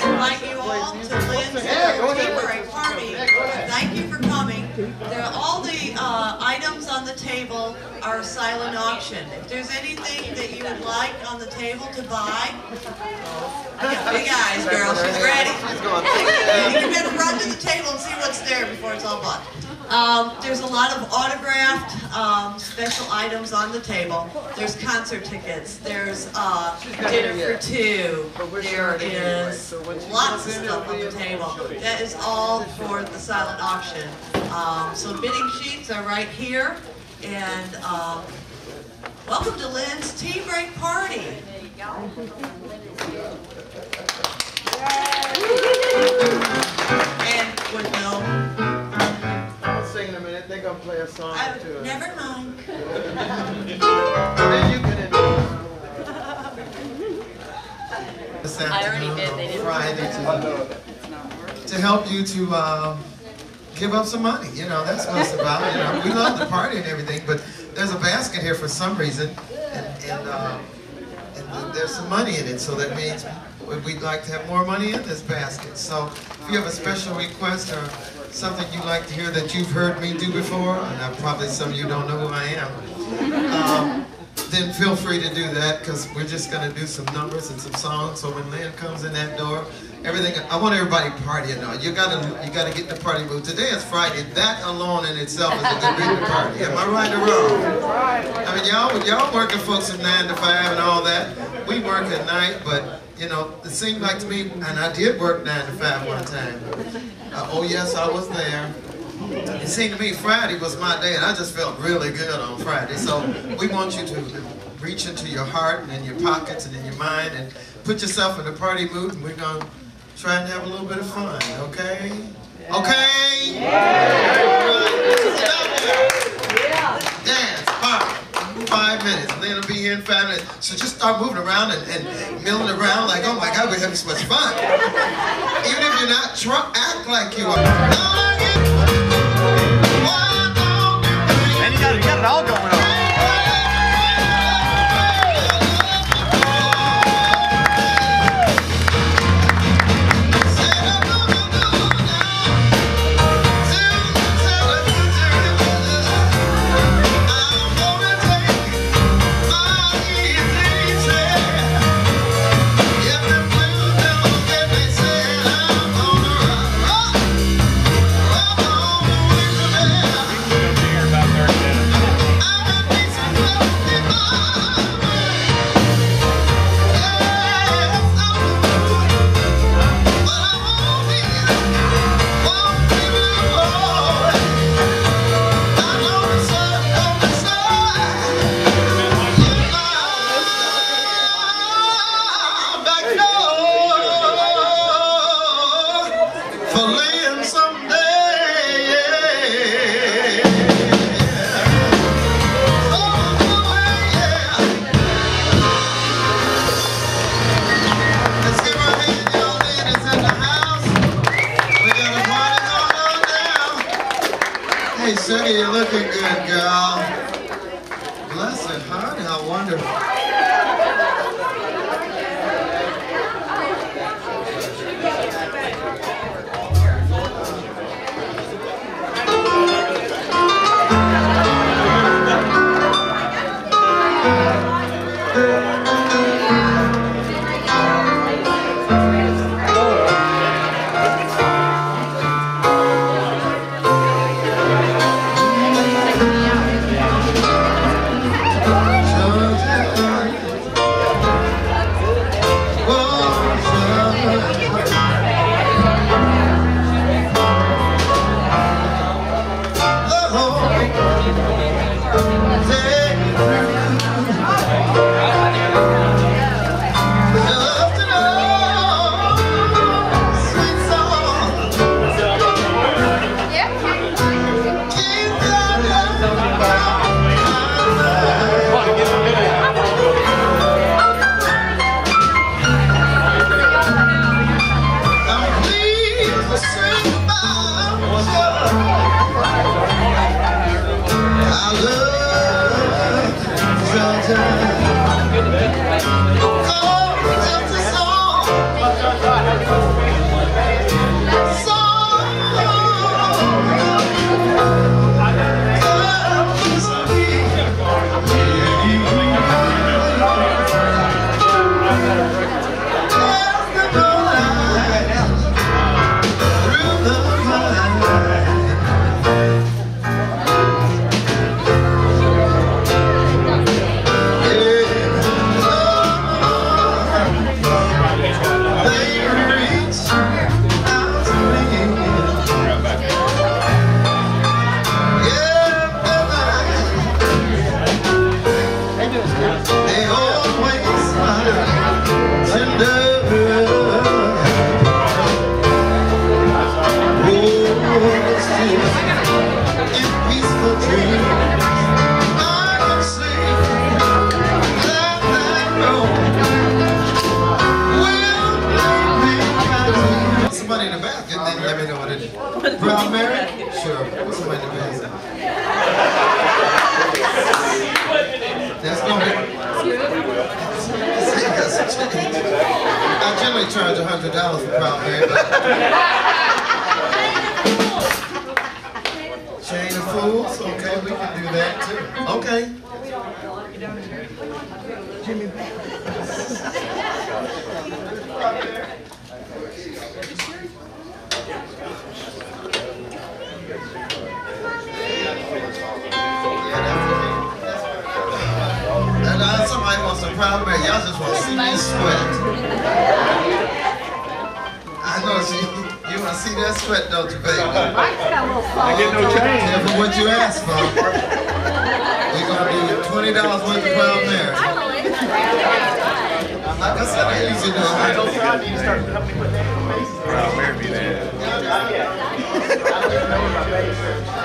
And like you all the table are silent auction. If there's anything that you would like on the table to buy, I got big eyes, girl. She's ready. You can better run to the table and see what's there before it's all bought. Um, there's a lot of autographed um, special items on the table. There's concert tickets. There's uh, dinner for two. There is lots of stuff on the table. That is all for the silent auction. Um, so bidding sheets are right here. And um, welcome to Lynn's Tea Break Party. And with no I'll sing in a minute. They're gonna play a song I, or two. never mind. Then you can introduce. this I already did, they didn't- Friday to, to help you to um, give up some money. You know, that's what it's about. You know, we love the party and everything, but there's a basket here for some reason, and, and, um, and there's some money in it, so that means we'd like to have more money in this basket. So if you have a special request or something you'd like to hear that you've heard me do before, and uh, probably some of you don't know who I am, um, then feel free to do that because we're just going to do some numbers and some songs. So when Lynn comes in that door, everything. I want everybody partying now. You gotta you gotta get the party mood. Today is Friday. That alone in itself is a good reason to party. Am I right or wrong? I mean, y'all y'all working folks from nine to five and all that. We work at night, but you know, it seemed like to me, and I did work nine to five one time. Uh, oh yes, I was there. It seemed to me Friday was my day, and I just felt really good on Friday. So we want you to reach into your heart and in your pockets and in your mind and put yourself in the party mood, and we're gonna try to have a little bit of fun, okay? Okay? Yeah. Dance, party. Five minutes, and then it'll be here in five minutes. So just start moving around and, and milling around like, oh my God, we're having so much fun. Even if you're not drunk, act like you are. And you got, you got it all going looking good, girl. Say, Proud Mary? Sure. Put money in. That's gonna. I generally charge a hundred dollars for Proud Mary, but. Chain of fools, okay, we can do that too. Okay. And now somebody wants some proud Mary. Y'all just want to see me sweat. I know see you want to see that sweat, don't you, baby? I get no change. Careful what you ask for. We're gonna do twenty dollars worth of proud Mary. Like I said, I usually do a hundred. I need to start helping me put names on faces. Proud Mary be